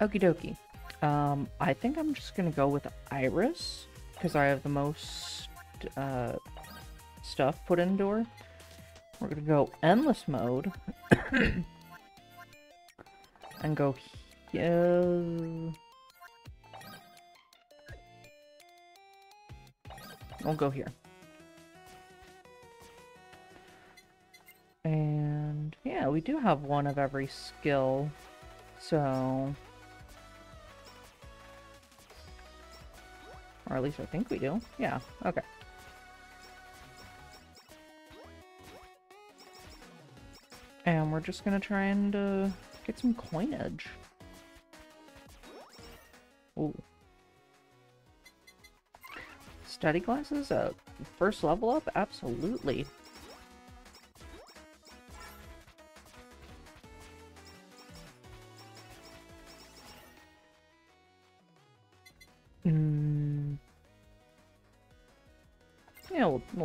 Okie dokie. Um, I think I'm just gonna go with IRyS, because I have the most, uh, stuff put into her. We're gonna go endless mode. and go here. We'll go here. And yeah, we do have one of every skill. So... Or at least I think we do. Yeah, okay. And we're just gonna try and uh, get some coinage. Ooh. Study glasses? Uh, first level up? Absolutely.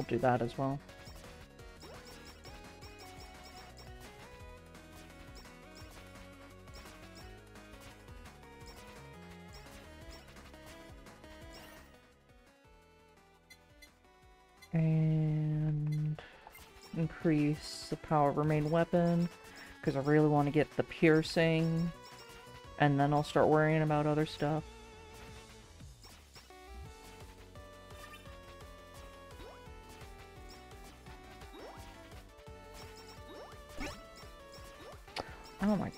We'll do that as well. And increase the power of our main weapon because I really want to get the piercing and then I'll start worrying about other stuff.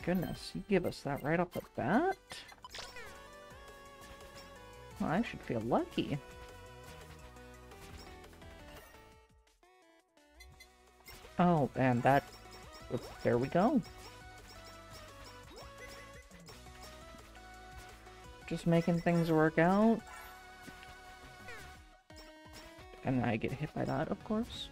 Goodness, you give us that right off the bat? Well, I should feel lucky. Oh, and that... There we go. Just making things work out. And I get hit by that, of course.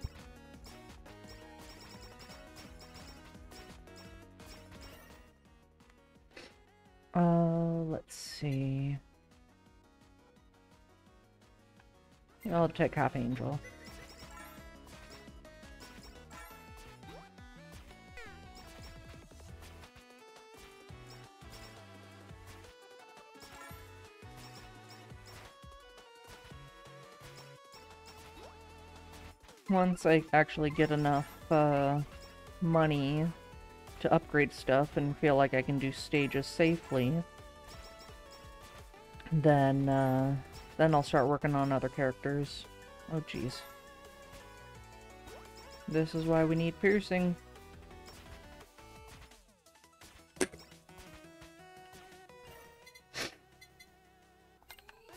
I'll take half angel. Once I actually get enough uh, money to upgrade stuff and feel like I can do stages safely, then uh, then I'll start working on other characters. Oh jeez. This is why we need piercing.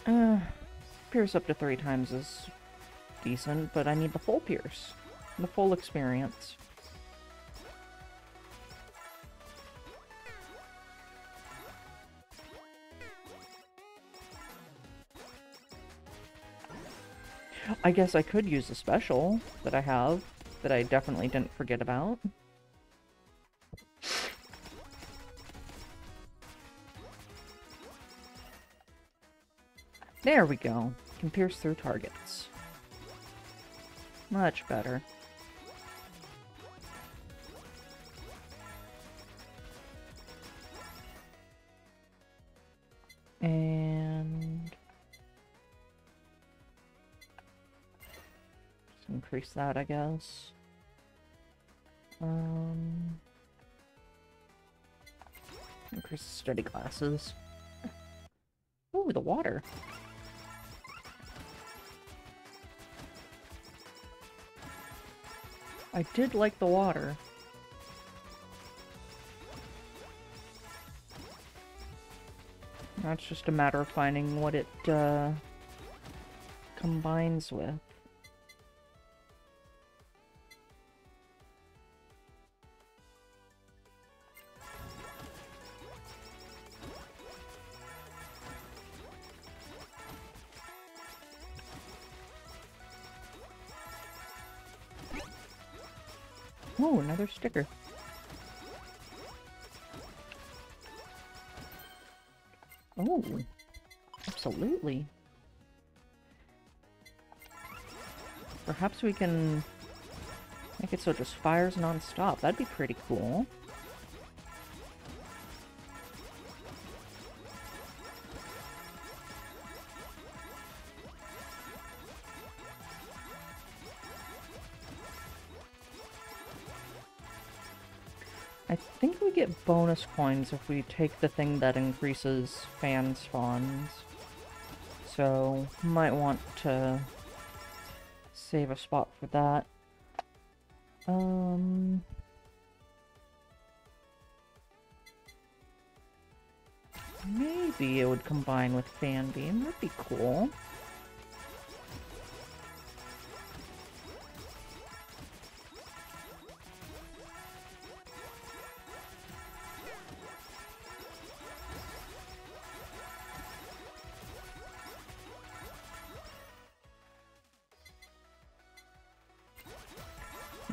Uh, pierce up to three times is decent, but I need the full pierce. The full experience. I guess I could use the special that I have, that I definitely didn't forget about. There we go. Can pierce through targets. Much better. Increase that, I guess. Um... Increase study glasses. Ooh, the water. I did like the water. It's just a matter of finding what it uh, combines with. Oh, another sticker. Oh, absolutely. Perhaps we can make it so it just fires non-stop. That'd be pretty cool. Bonus coins if we take the thing that increases fan spawns. So, might want to save a spot for that. Um... Maybe it would combine with Fan Beam. That'd be cool.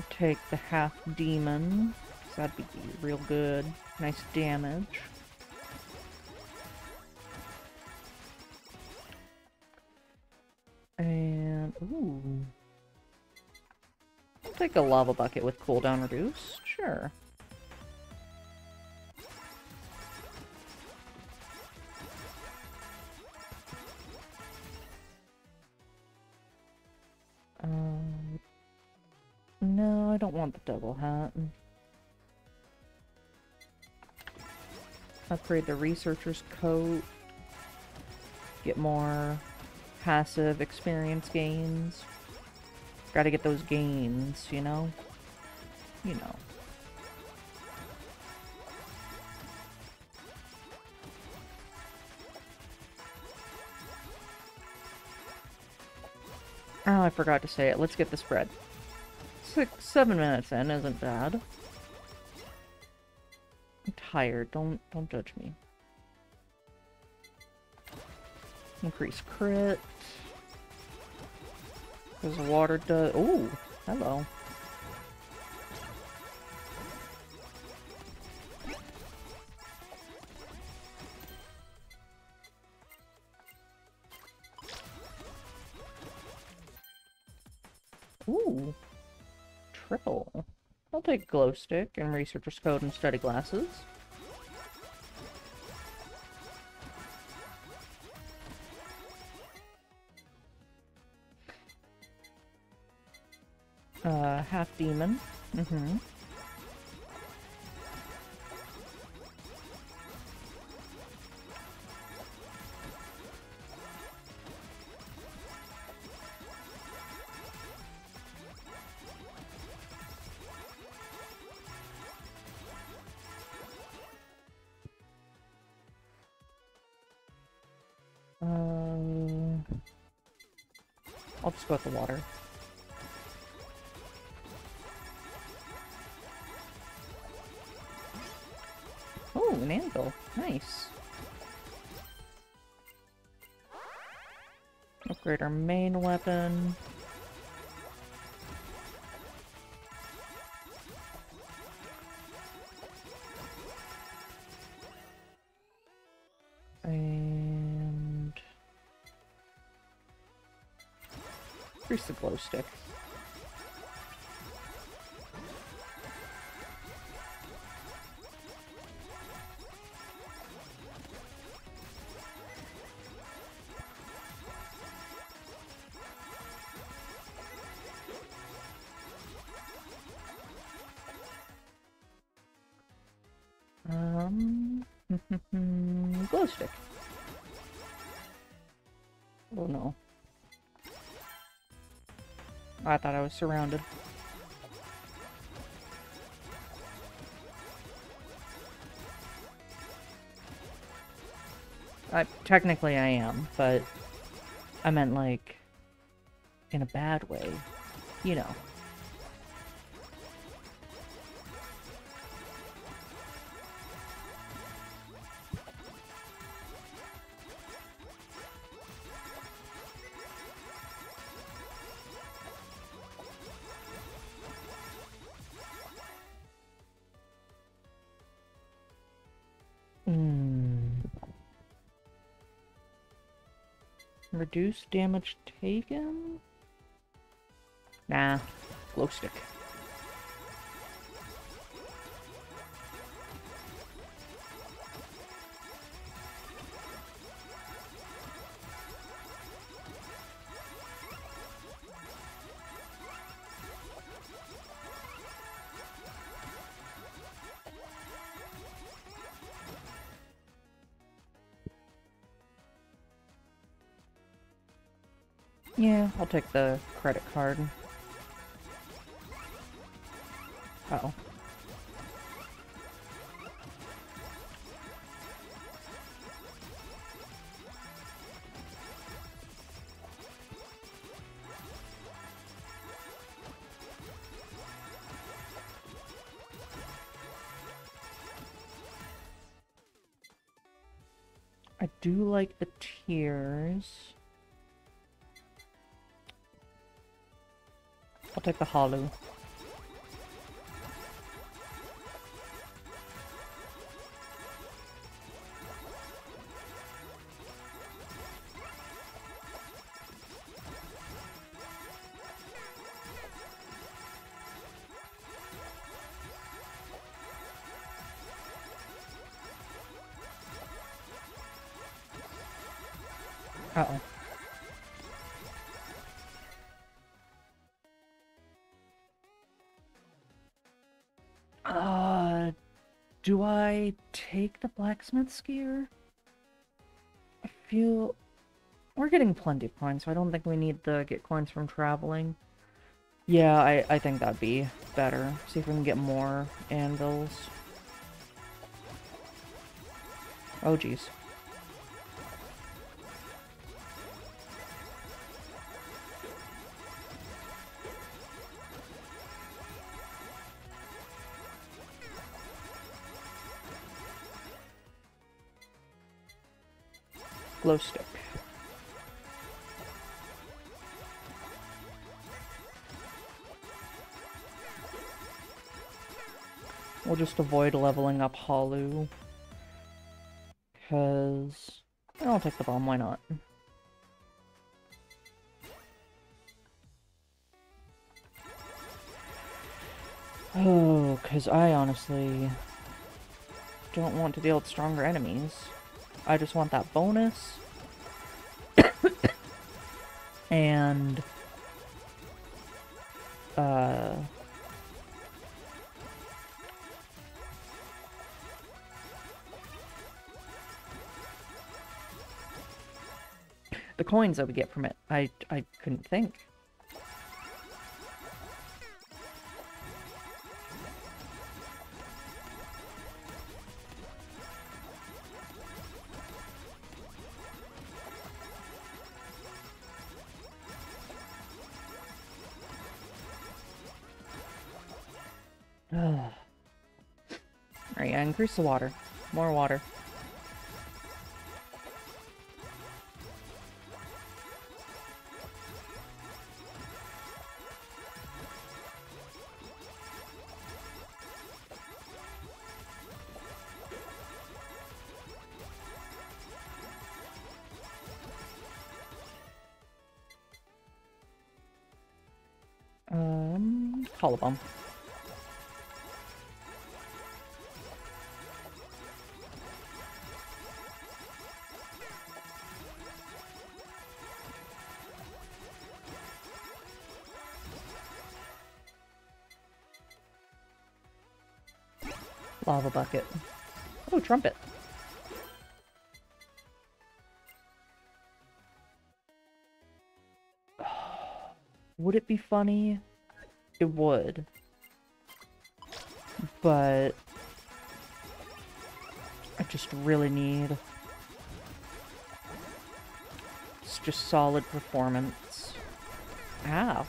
Take the half demon, that'd be real good. Nice damage. And, ooh. I'll take a lava bucket with cooldown reduce. Sure. Double hat. Upgrade the researcher's coat. Get more passive experience gains. Gotta get those gains, you know? You know. Oh, I forgot to say it. Let's get the spread. Six, seven minutes in isn't bad. I'm tired. Don't, don't judge me. Increase crit. Because water does... Oh, hello. Ooh. I'll take glow stick and researcher's coat and study glasses. Uh, half demon. Mm-hmm. I'll just go with the water. Oh, an anvil. Nice. Upgrade our main weapon. Increase the glow stick. I thought I was surrounded. I, technically I am, but I meant like in a bad way. You know. Reduce damage taken? Nah, glow stick. Take the credit card. Uh oh. I do like the tears. I'll take the Halu. Do I take the blacksmith's gear? I feel we're getting plenty of coins, so I don't think we need to get coins from traveling. Yeah, I, I think that'd be better. See if we can get more anvils. Oh, jeez. Glow stick. We'll just avoid leveling up Halu. Because... I'll take the bomb, why not? Oh, because I honestly don't want to deal with stronger enemies. I just want that bonus. and... Uh... The coins that we get from it, I, I couldn't think. Increase the water. More water. Um, Halu Lava bucket. Oh, trumpet. Would it be funny? It would. But... I just really need... It's just solid performance. Ow.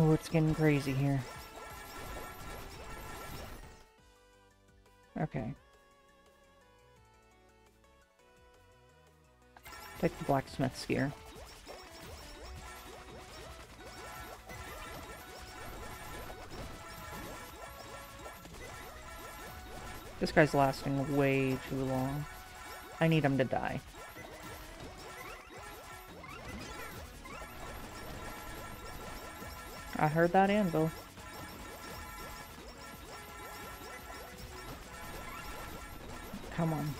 Oh, it's getting crazy here. Okay. Take the blacksmith's gear. This guy's lasting way too long. I need him to die. I heard that anvil. Come on.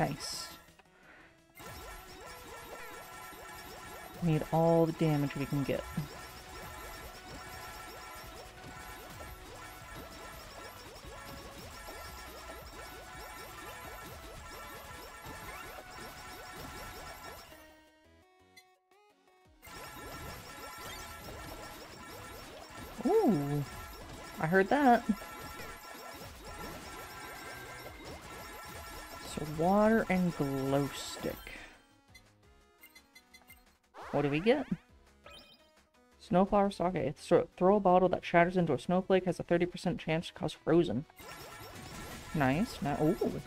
Nice. Need all the damage we can get. Snowflower. Okay, so throw a bottle that shatters into a snowflake has a 30% chance to cause frozen. Nice. Now, ooh.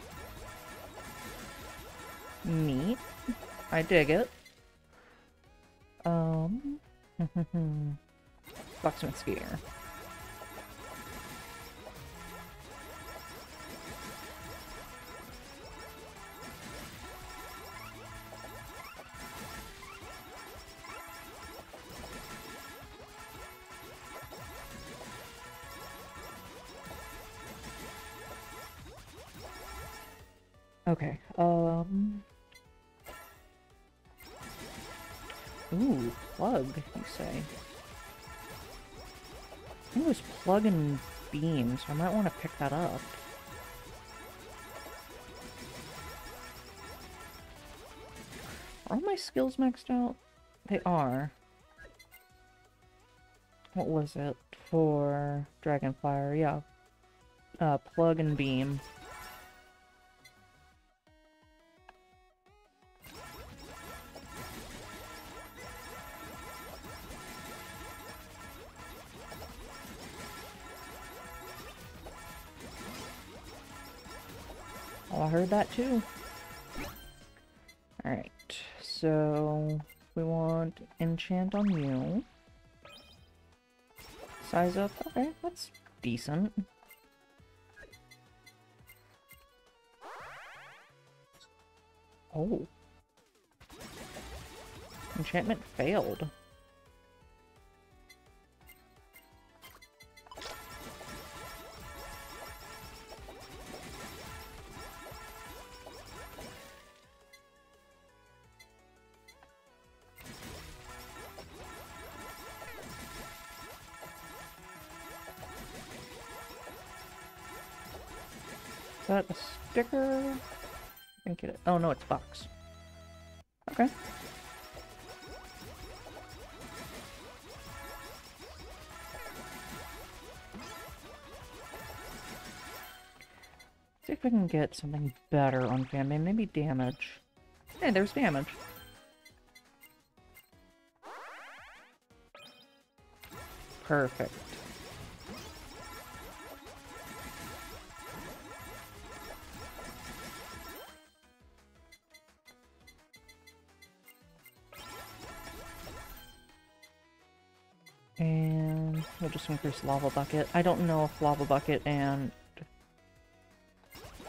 Neat. I dig it. Um. Blacksmith spear. Plug and beam, so I might want to pick that up. Are all my skills maxed out? They are. What was it for Dragonfire? Yeah. Uh, plug and beam. That too. Alright, so we want enchant on you. Size up, okay, that's decent. Oh. Enchantment failed. Think it. Oh no, it's box. Okay. See if we can get something better on Fan Beam. Maybe damage. Hey, there's damage. Perfect. And we'll just increase Lava Bucket. I don't know if Lava Bucket and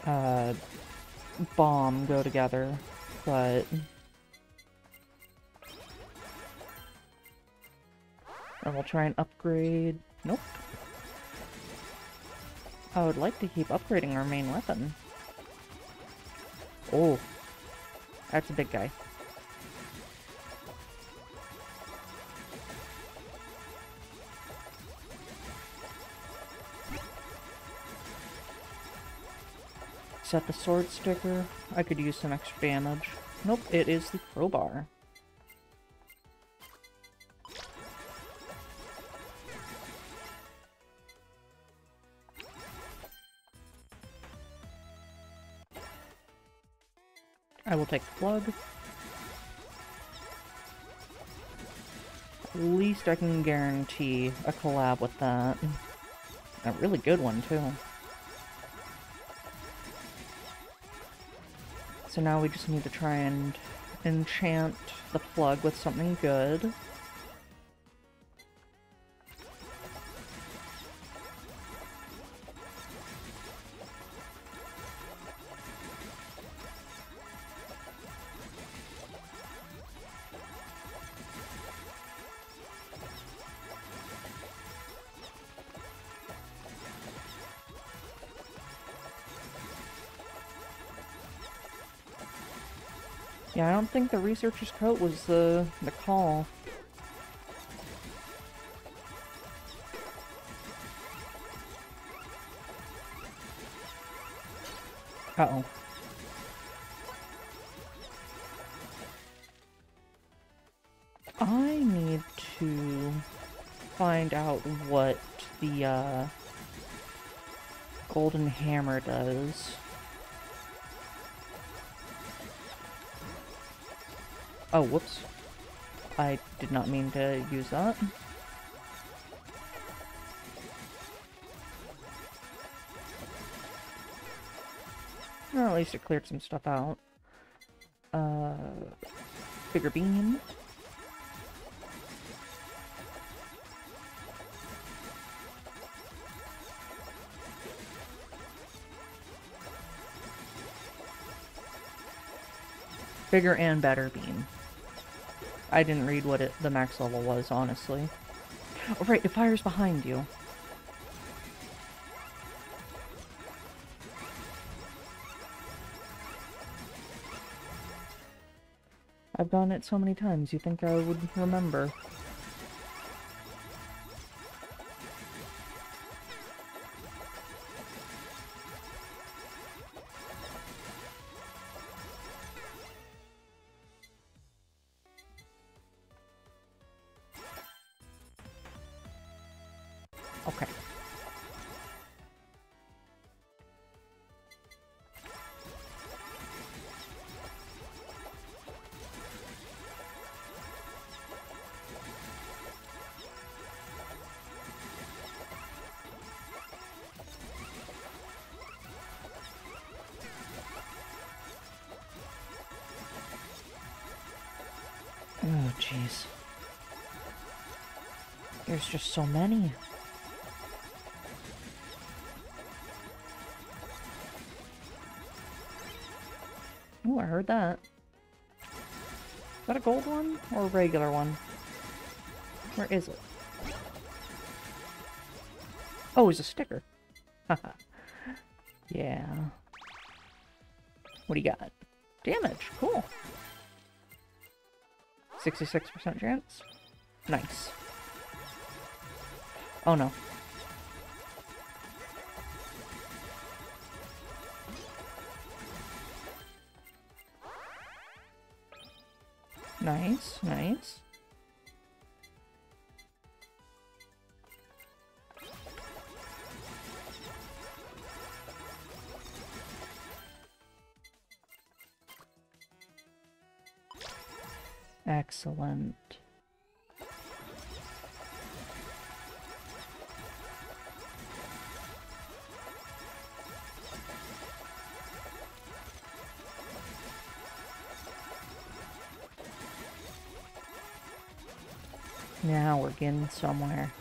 uh, Bomb go together, but... And we'll try and upgrade... Nope. I would like to keep upgrading our main weapon. Oh. That's a big guy. Set the sword sticker. I could use some extra damage. Nope, it is the crowbar. I will take the plug. At least I can guarantee a collab with that. A really good one, too. So now we just need to try and enchant the plug with something good. Think the researcher's coat was the the call. Uh oh. I need to find out what the uh, golden hammer does. Oh, whoops. I did not mean to use that. Well, at least it cleared some stuff out. Uh, bigger beam. Bigger and better beam. I didn't read what it, the max level was, honestly. Oh, right, it fires behind you. I've done it so many times, you think I would remember. Oh, jeez. There's just so many. Oh, I heard that. Is that a gold one or a regular one? Where is it? Oh, it's a sticker. Haha. yeah. What do you got? Damage. Cool. 66% chance. Nice. Oh no. Nice, nice. Excellent. Now we're getting somewhere.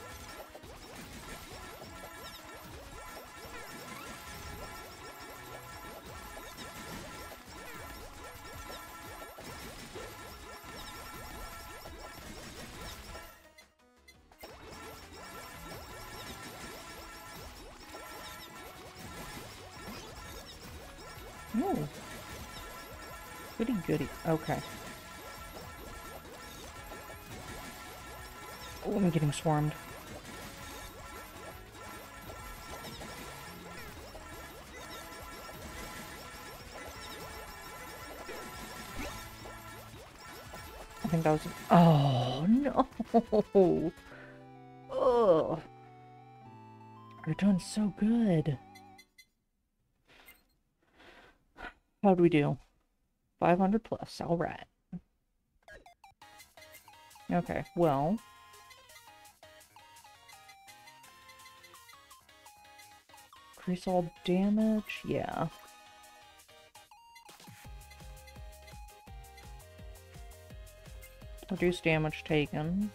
Goody. Okay. Oh, I'm getting swarmed. 9,000. Oh, no! Oh, You're doing so good. How'd we do? 500 plus, alright. Okay, well... Increase all damage? Yeah. Reduce damage taken.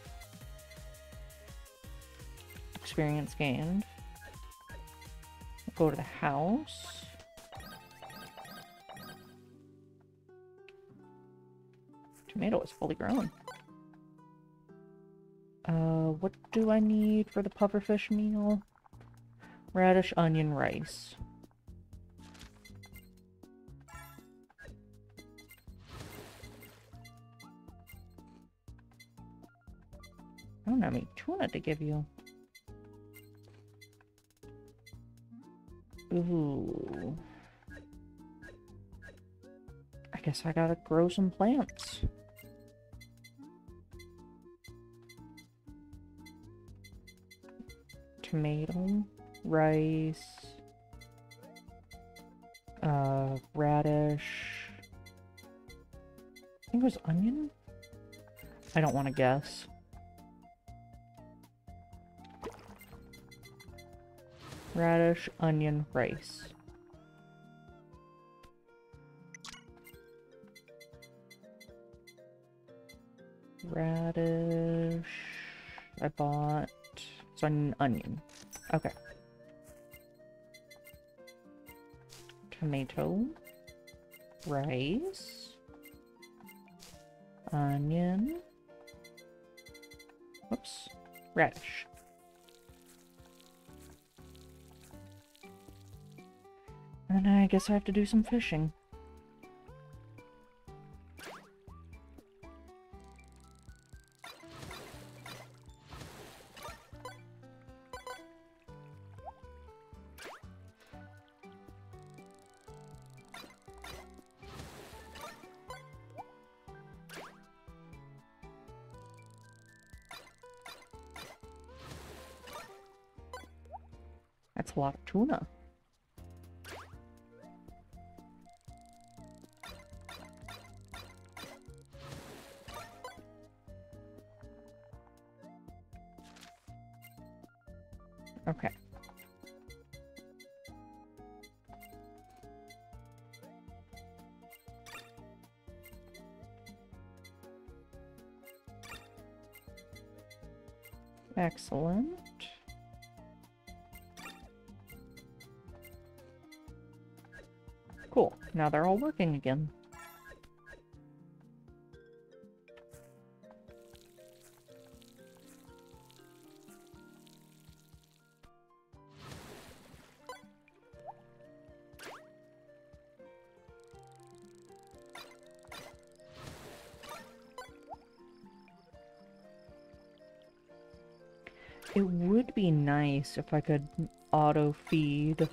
Experience gained. Go to the house. Tomato is fully grown. Uh, what do I need for the pufferfish meal? Radish, onion, rice. I don't have any tuna to give you. Ooh. I guess I gotta grow some plants. Tomato, rice, uh, radish. I think it was onion? I don't want to guess. Radish, onion, rice. Radish. I bought. So an onion. Okay. Tomato. Rice. Onion. Whoops. Radish. And I guess I have to do some fishing. That's a lot of tuna. Okay. Excellent. Now they're all working again. It would be nice if I could auto-feed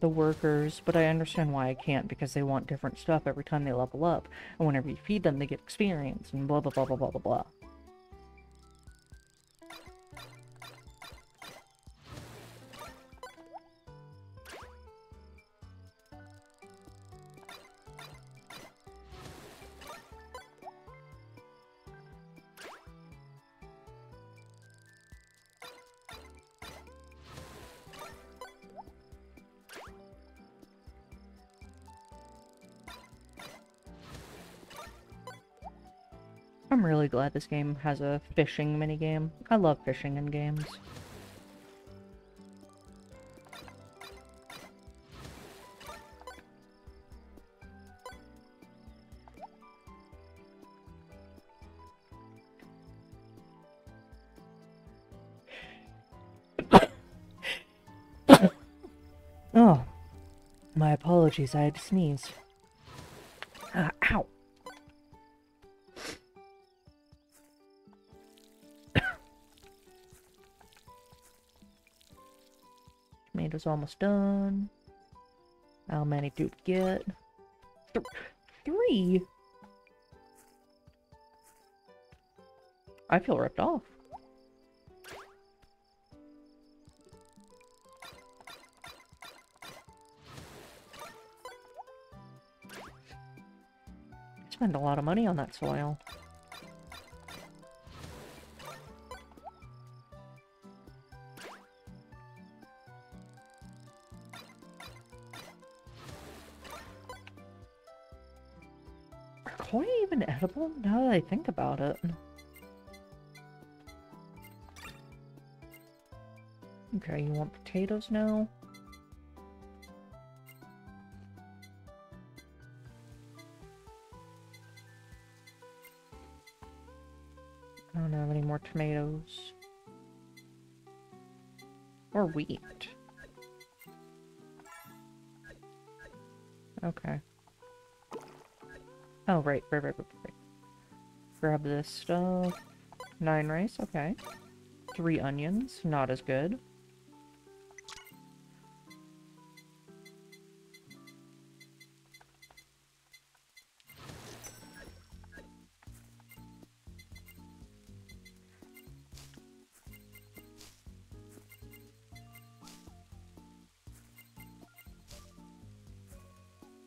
the workers, but I understand why I can't, because they want different stuff every time they level up, and whenever you feed them, they get experience, and blah blah blah blah blah blah blah. This game has a fishing minigame. I love fishing in games. oh, my apologies, I had to sneeze. Tomatoes almost done. How many do we get? Th three? I feel ripped off. Spend a lot of money on that soil. Edible now that I think about it? Okay, you want potatoes now? I don't have any more tomatoes. Or wheat. Okay. Oh, right, right, right, right, right. Grab this stuff. Nine rice, okay. Three onions, not as good.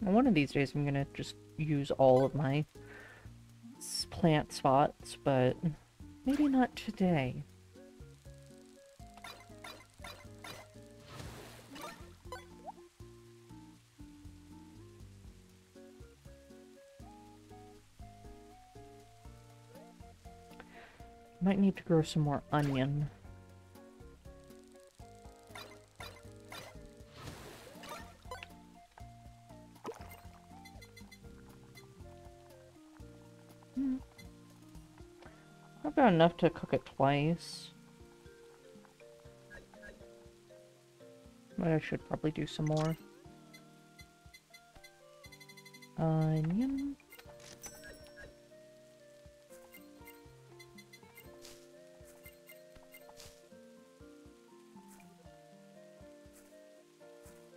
One of these days I'm gonna just use all of my plant spots, but maybe not today. Might need to grow some more onion. I've got enough to cook it twice. But I should probably do some more. Onion.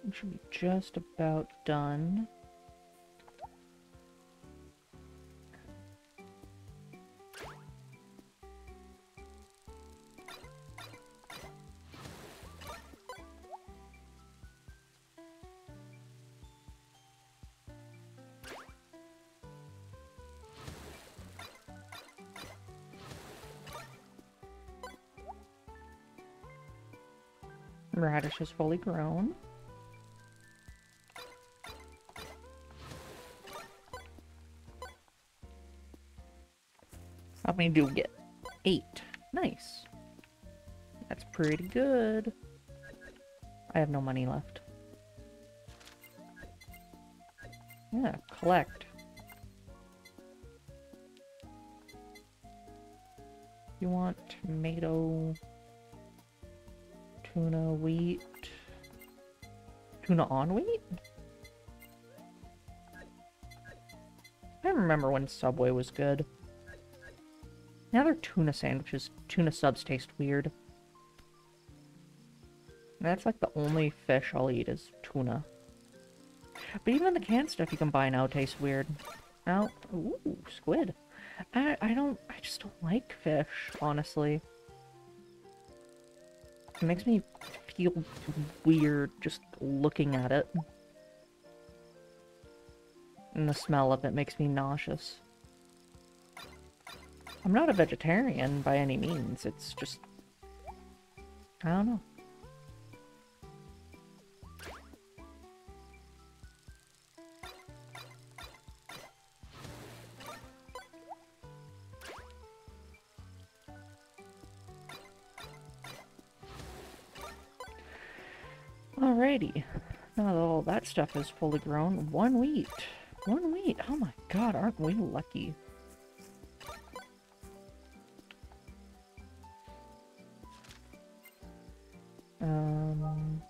It should be just about done. Is fully grown. How many do we get? Eight. Nice. That's pretty good. I have no money left. Yeah, collect. You want tomato, tuna, wheat, tuna on wheat? I remember when Subway was good. Now their tuna sandwiches, tuna subs taste weird. That's like the only fish I'll eat is tuna. But even the canned stuff you can buy now tastes weird. Now, ooh, squid. I, I don't, I just don't like fish, honestly. It makes me feel weird just looking at it. And the smell of it makes me nauseous. I'm not a vegetarian by any means, it's just... I don't know. Alrighty. Now that all that stuff is fully grown, one wheat. One wheat. Oh my god, aren't we lucky? Um,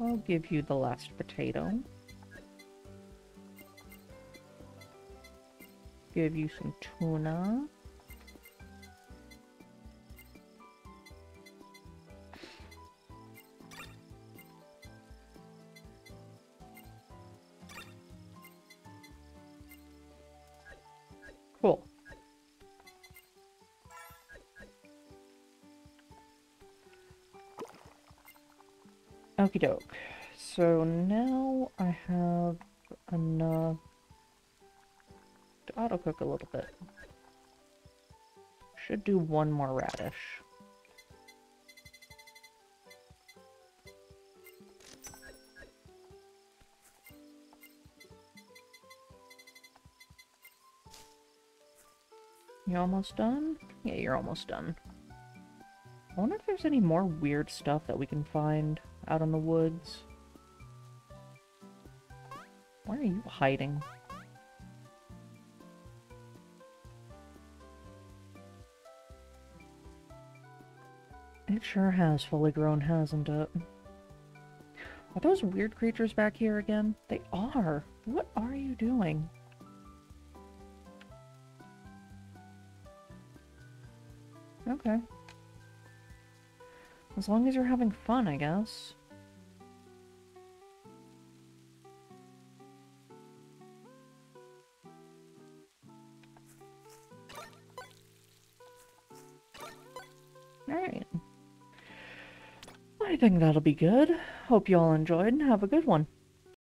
I'll give you the last potato. Give you some tuna. A little bit. Should do one more radish. You almost done? Yeah, you're almost done. I wonder if there's any more weird stuff that we can find out in the woods. Why are you hiding? Sure has fully grown, hasn't it? Are those weird creatures back here again? They are. What are you doing? Okay. As long as you're having fun, I guess. I think that'll be good. Hope you all enjoyed and have a good one.